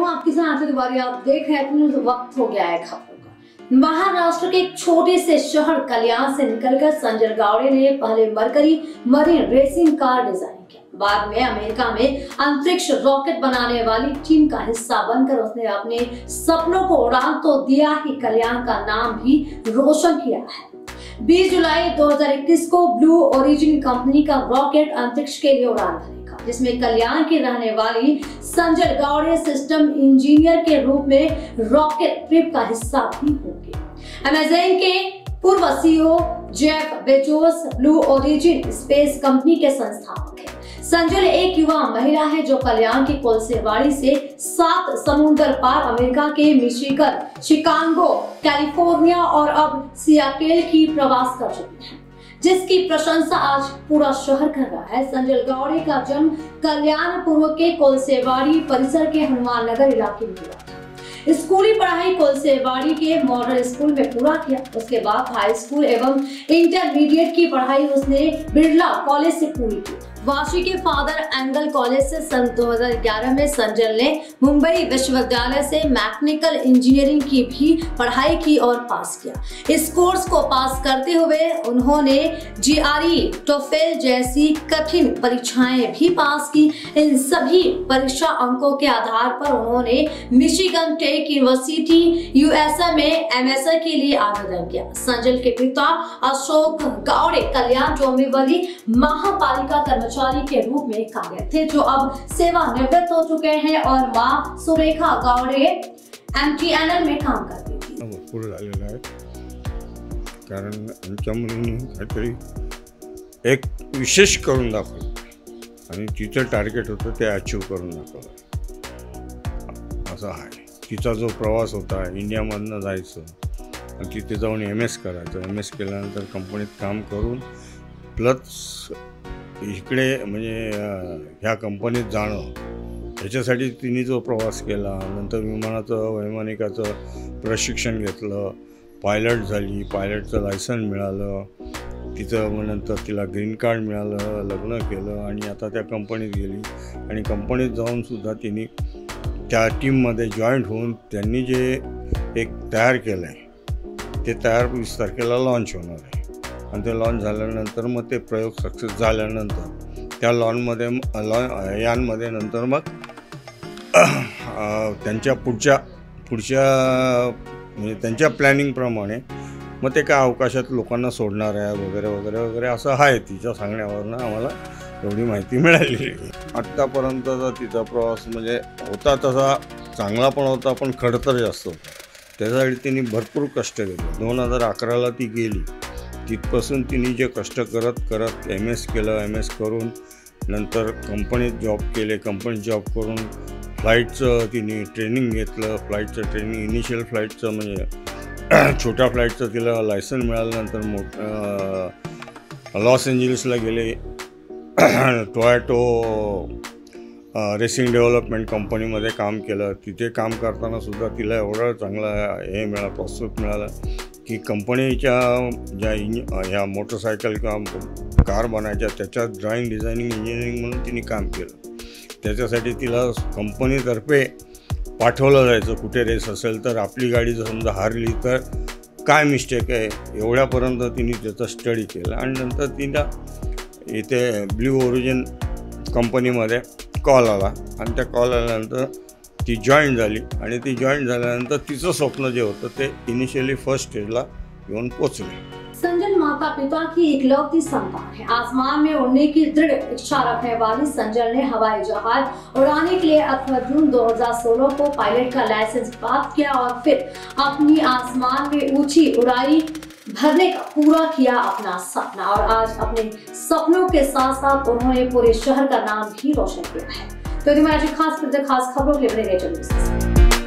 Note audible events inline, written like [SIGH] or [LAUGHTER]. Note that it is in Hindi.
हूँ, आपके साथ तिवारी आप देख रहे हैं तो वक्त हो गया है खबरों का। महाराष्ट्र के एक छोटे से शहर कल्याण से निकलकर संजय गावड़े ने पहले Mercury Marine racing car design किया बाद में अमेरिका में अंतरिक्ष रॉकेट बनाने वाली टीम का हिस्सा बनकर उसने अपने सपनों को उड़ान तो दिया ही, कल्याण का नाम भी रोशन किया है। 20 जुलाई 2021 को ब्लू ओरिजिन कंपनी का रॉकेट अंतरिक्ष के लिए उड़ान भरेगा जिसमें कल्याण की रहने वाली संजय गौड़े सिस्टम इंजीनियर के रूप में रॉकेट ट्रिप का हिस्सा भी होंगे। अमेजन के पूर्व CEO Jeff Bezos Blue Origin space company के संस्थापक हैं। संजय एक युवा महिला है जो कल्याण की कोलसेवाड़ी से सात समुद्र पार अमेरिका के मिशिगन, शिकागो, कैलिफ़ोर्निया और अब सियाकेल की प्रवास कर चुकी है। जिसकी प्रशंसा आज पूरा शहर कर रहा है। संजय गौड़े का जन्म कल्याण पूर्व के कोलसेवाड़ी परिसर के हनुमान नगर इलाके में हुआ स्कूली पढ़ाई कोलसेवाड़ी के मॉडल स्कूल में पूरा किया। उसके बाद हाई स्कूल एवं इंटरमीडिएट की पढ़ाई उसने बिरला कॉलेज से पूरी की। वाशी के फादर एंगल कॉलेज से सन 2011 में संजल ने मुंबई विश्वविद्यालय से मैकेनिकल इंजीनियरिंग की भी पढ़ाई की और पास किया। इस कोर्स को पास करते हुए उन्होंने जीआरई, टोफेल जैसी कठिन परीक्षाएँ भी पास की। इन सभी परीक्षा अंकों के आधार पर उन्होंने मिशिगन टेक यूनिवर्सिटी, यूएसए में एमएसए के लिए आवेदन किया। संजल के पिता अशोक गावड़े कल्याण डोंबिवली महापालिका कर्मचारी कर्मचारी के रूप में कार्यरत थे, जो अब सेवानिवृत्त हो चुके हैं और माँ सुरेखा गावड़े में काम करती भरपूर झालेलं आहे कारण आमच्या मुलींनी काहीतरी एक विशेष करून दाखवलं आणि तिचं टार्गेट होतं ते अचीव करून दाखवलं असं आहे तिचा जो प्रवास होता इंडियामधनं जायचं आणि तिथे जाऊन एम एस करायचं एम एस केल्यानंतर कंपनीत काम करून प्लस इकडे म्हणजे ह्या कंपनीत जाणं ह्याच्यासाठी तिने जो प्रवास केला नंतर विमानाचं वैमानिकाचं प्रशिक्षण घेतलं पायलट झाली पायलटचं लायसन मिळालं तिचं मग नंतर तिला ग्रीन कार्ड मिळालं लग्न केलं आणि आता त्या कंपनीत गेली. आणि कंपनीत जाऊनसुद्धा तिने त्या टीममध्ये जॉईंट होऊन त्यांनी जे एक तयार केलं आहे ते तयार वीस तारखेला लॉन्च होणार आहे. आणि ते लॉन्च झाल्यानंतर मग ते प्रयोग सक्सेस झाल्यानंतर त्या लॉनमध्ये लॉन यानमध्ये नंतर मग त्यांच्या पुढच्या पुढच्या म्हणजे त्यांच्या प्लॅनिंगप्रमाणे मग ते काय अवकाशात लोकांना सोडणार आहे वगैरे वगैरे वगैरे असं आहे तिच्या सांगण्यावरनं आम्हाला एवढी माहिती मिळाली आत्तापर्यंतचा तिचा प्रवास म्हणजे होता तसा चांगला पण होता पण खडतर जास्त होता. त्यासाठी तिने भरपूर कष्ट घेतले. दोन हजार अकराला ती गेली. तिथपासून तिने जे कष्ट करत करत एम एस केलं एम एस करून नंतर कंपनीत जॉब केले. कंपनीत जॉब करून फ्लाईटचं तिने ट्रेनिंग घेतलं. फ्लाईटचं ट्रेनिंग इनिशियल फ्लाईटचं म्हणजे [CLEARS THROAT] छोट्या फ्लाईटचं तिला लायसन मिळाल्यानंतर मोठ लॉस एंजलिसला गेले. टोयॅटो रेसिंग डेव्हलपमेंट कंपनीमध्ये काम केलं. तिथे काम करताना सुद्धा तिला एवढं चांगलं हे मिळालं प्रोत्साहन मिळालं. की कंपनीच्या ज्या इंज ह्या मोटरसायकल किंवा कार बनायच्या त्याच्यात ड्रॉईंग डिझायनिंग इंजिनिअरिंग म्हणून तिने काम केलं. त्याच्यासाठी तिला कंपनीतर्फे पाठवलं जायचं. कुठे रेस असेल तर आपली गाडी जर समजा हारली तर काय मिस्टेक आहे? एवढ्यापर्यंत तिने त्याचा स्टडी केला. आणि नंतर तिला इथे ब्ल्यू ओरिजिन कंपनीमध्ये कॉल आला. आणि त्या कॉल आल्यानंतर ती जॉईन झाली आणि ती जॉईन झाल्यानंतर तिचं स्वप्न जे होतं ते इनिशियली फ़र्स्ट स्टेजला येऊन पोचले. संजन माता पिता की इकलौती संतान है। आसमान में उड़ने की दृढ़ इच्छा रखने वाली संजल ने हवाई जहाज़ उड़ाने के लिए अठारह जून 2016 को पायलट का लाइसेंस प्राप्त किया और फिर अपनी आसमान में ऊँची उड़ाई भरने का पूरा किया अपना सपना। और आज अपने सपनों के साथ साथ उन्होंने पूरे शहर का नाम भी रोशन किया है। તો એની માટે ખાસ બધા ખાસ ખબરો લેવડાવી રહેજો દોસ્તો